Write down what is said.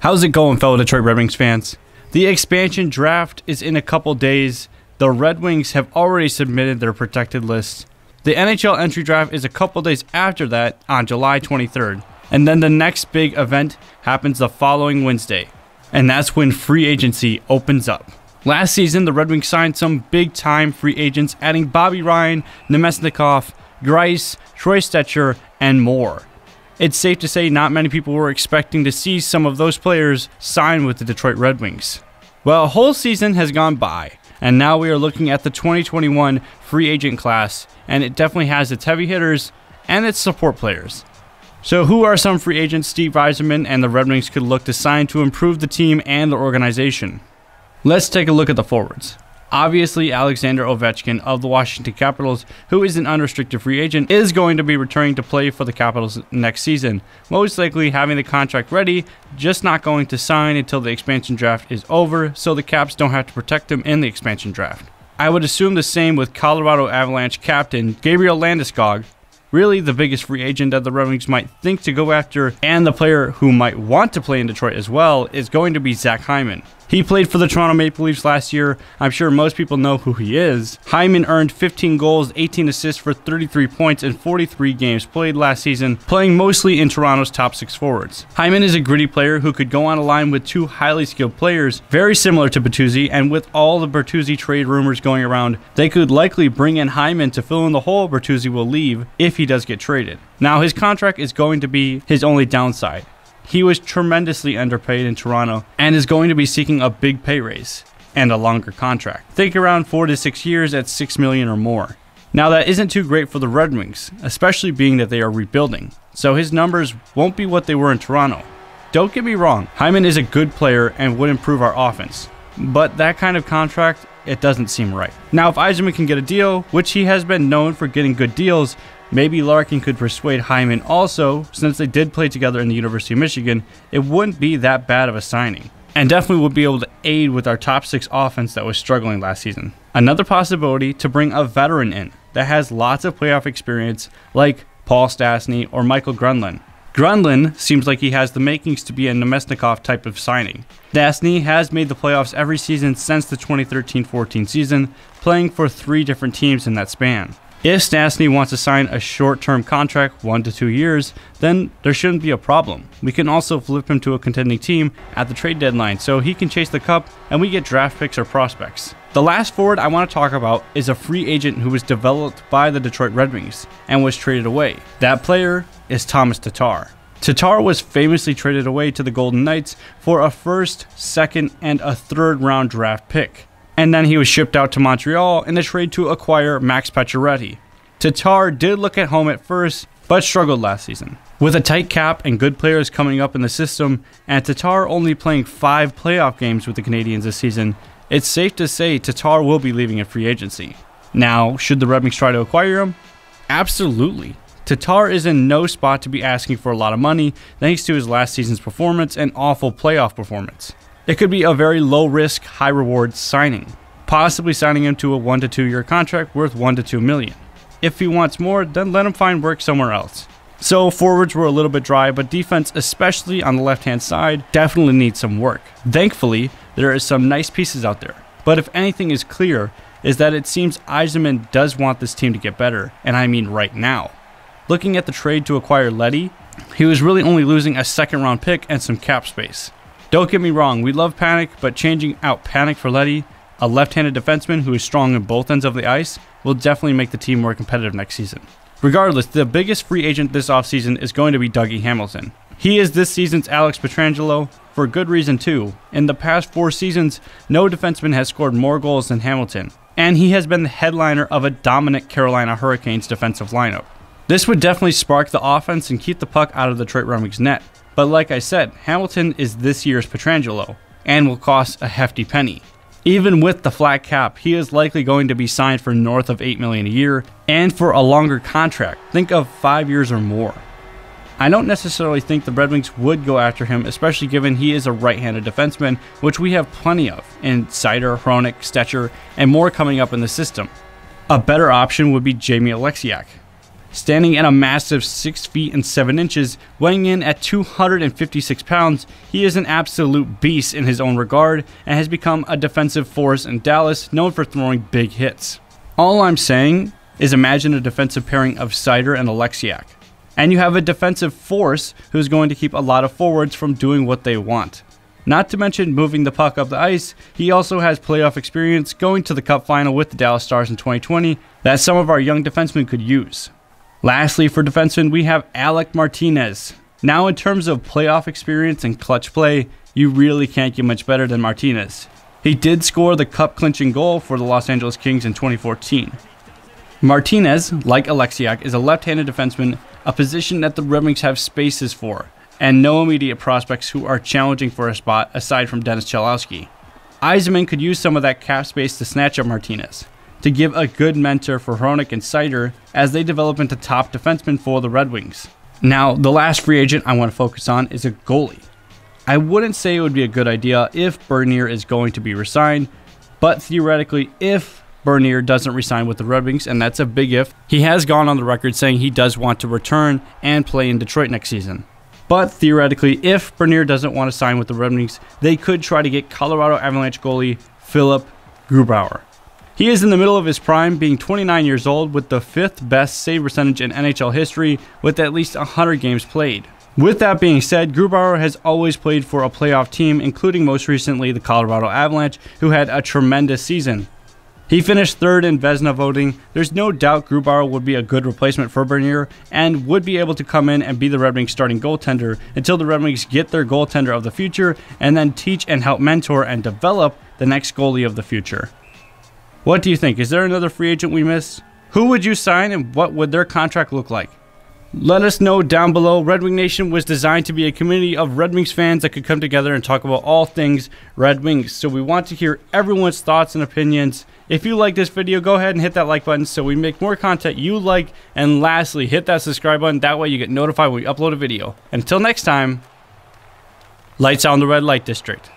How's it going, fellow Detroit Red Wings fans? The expansion draft is in a couple days. The Red Wings have already submitted their protected list. The NHL entry draft is a couple days after that on July 23rd. And then the next big event happens the following Wednesday. And that's when free agency opens up. Last season, the Red Wings signed some big time free agents, adding Bobby Ryan, Namestnikov, Greiss, Troy Stecher, and more it's safe to say not many people were expecting to see some of those players sign with the Detroit Red Wings. Well, a whole season has gone by, and now we are looking at the 2021 free agent class, and it definitely has its heavy hitters and its support players. So, who are some free agents Steve Yzerman and the Red Wings could look to sign to improve the team and the organization? Let's take a look at the forwards. Obviously, Alexander Ovechkin of the Washington Capitals, who is an unrestricted free agent, is going to be returning to play for the Capitals next season. Most likely having the contract ready, just not going to sign until the expansion draft is over, so the Caps don't have to protect him in the expansion draft. I would assume the same with Colorado Avalanche captain Gabriel Landeskog, really the biggest free agent that the Red Wings might think to go after, and the player who might want to play in Detroit as well, is going to be Zach Hyman. He played for the Toronto Maple Leafs last year. I'm sure most people know who he is. Hyman earned 15 goals, 18 assists for 33 points in 43 games played last season, playing mostly in Toronto's top six forwards. Hyman is a gritty player who could go on a line with two highly skilled players, very similar to Bertuzzi, and with all the Bertuzzi trade rumors going around, they could likely bring in Hyman to fill in the hole Bertuzzi will leave if he does get traded. Now, his contract is going to be his only downside. He was tremendously underpaid in Toronto and is going to be seeking a big pay raise and a longer contract. Think around 4 to 6 years at 6 million or more. Now that isn't too great for the Red Wings, especially being that they are rebuilding. So his numbers won't be what they were in Toronto. Don't get me wrong, Hyman is a good player and would improve our offense. But that kind of contract, it doesn't seem right. Now, if Yzerman can get a deal, which he has been known for getting good deals, Maybe Larkin could persuade Hyman also, since they did play together in the University of Michigan, it wouldn't be that bad of a signing. And definitely would be able to aid with our top six offense that was struggling last season. Another possibility to bring a veteran in that has lots of playoff experience, like Paul Stastny or Michael Granlund. Granlund seems like he has the makings to be a Namestnikov type of signing. Stastny has made the playoffs every season since the 2013 14 season, playing for three different teams in that span. If Stastny wants to sign a short term contract, one to two years, then there shouldn't be a problem. We can also flip him to a contending team at the trade deadline so he can chase the cup and we get draft picks or prospects. The last forward I want to talk about is a free agent who was developed by the Detroit Red Wings and was traded away. That player is Tomas Tatar. Tatar was famously traded away to the Golden Knights for a first, second, and a third round draft pick and then he was shipped out to Montreal in a trade to acquire Max Pacioretty. Tatar did look at home at first, but struggled last season. With a tight cap and good players coming up in the system, and Tatar only playing five playoff games with the Canadiens this season, it's safe to say Tatar will be leaving in free agency. Now, should the Red Wings try to acquire him? Absolutely. Tatar is in no spot to be asking for a lot of money thanks to his last season's performance and awful playoff performance. It could be a very low risk, high reward signing, possibly signing him to a 1 to 2 year contract worth 1 to 2 million. If he wants more, then let him find work somewhere else. So forwards were a little bit dry, but defense, especially on the left-hand side, definitely needs some work. Thankfully, there is some nice pieces out there. But if anything is clear, is that it seems Yzerman does want this team to get better, and I mean right now. Looking at the trade to acquire Leddy, he was really only losing a second round pick and some cap space. Don't get me wrong, we love Panik, but changing out Panik for Leddy, a left handed defenseman who is strong in both ends of the ice, will definitely make the team more competitive next season. Regardless, the biggest free agent this offseason is going to be Dougie Hamilton. He is this season's Alex Pietrangelo, for good reason too. In the past four seasons, no defenseman has scored more goals than Hamilton, and he has been the headliner of a dominant Carolina Hurricanes defensive lineup. This would definitely spark the offense and keep the puck out of the Detroit Red Wings net. But like I said, Hamilton is this year's Pietrangelo and will cost a hefty penny. Even with the flat cap, he is likely going to be signed for north of 8 million a year and for a longer contract. Think of 5 years or more. I don't necessarily think the Red Wings would go after him, especially given he is a right-handed defenseman, which we have plenty of in Seider, Hronek, Stecher, and more coming up in the system. A better option would be Jamie Oleksiak. Standing at a massive 6 feet and 7 inches, weighing in at 256 pounds, he is an absolute beast in his own regard and has become a defensive force in Dallas known for throwing big hits. All I'm saying is imagine a defensive pairing of Seider and Oleksiak. And you have a defensive force who's going to keep a lot of forwards from doing what they want. Not to mention moving the puck up the ice, he also has playoff experience going to the Cup final with the Dallas Stars in 2020 that some of our young defensemen could use. Lastly, for defensemen, we have Alec Martinez. Now, in terms of playoff experience and clutch play, you really can't get much better than Martinez. He did score the cup clinching goal for the Los Angeles Kings in 2014. Martinez, like Oleksiak, is a left handed defenseman, a position that the Red Wings have spaces for, and no immediate prospects who are challenging for a spot aside from Dennis Cholowski. Yzerman could use some of that cap space to snatch up Martinez to give a good mentor for Hronek and Seider as they develop into top defensemen for the Red Wings. Now, the last free agent I want to focus on is a goalie. I wouldn't say it would be a good idea if Bernier is going to be resigned, but theoretically, if Bernier doesn't resign with the Red Wings, and that's a big if, he has gone on the record saying he does want to return and play in Detroit next season. But theoretically, if Bernier doesn't want to sign with the Red Wings, they could try to get Colorado Avalanche goalie Philip Grubauer. He is in the middle of his prime, being 29 years old, with the fifth best save percentage in NHL history, with at least 100 games played. With that being said, Grubauer has always played for a playoff team, including most recently the Colorado Avalanche, who had a tremendous season. He finished third in Vezina voting. There's no doubt Grubauer would be a good replacement for Bernier and would be able to come in and be the Red Wings starting goaltender until the Red Wings get their goaltender of the future and then teach and help mentor and develop the next goalie of the future. What do you think? Is there another free agent we missed? Who would you sign and what would their contract look like? Let us know down below. Red Wing Nation was designed to be a community of Red Wings fans that could come together and talk about all things Red Wings. So we want to hear everyone's thoughts and opinions. If you like this video, go ahead and hit that like button so we make more content you like. And lastly, hit that subscribe button. That way you get notified when we upload a video. Until next time, lights on the red light district.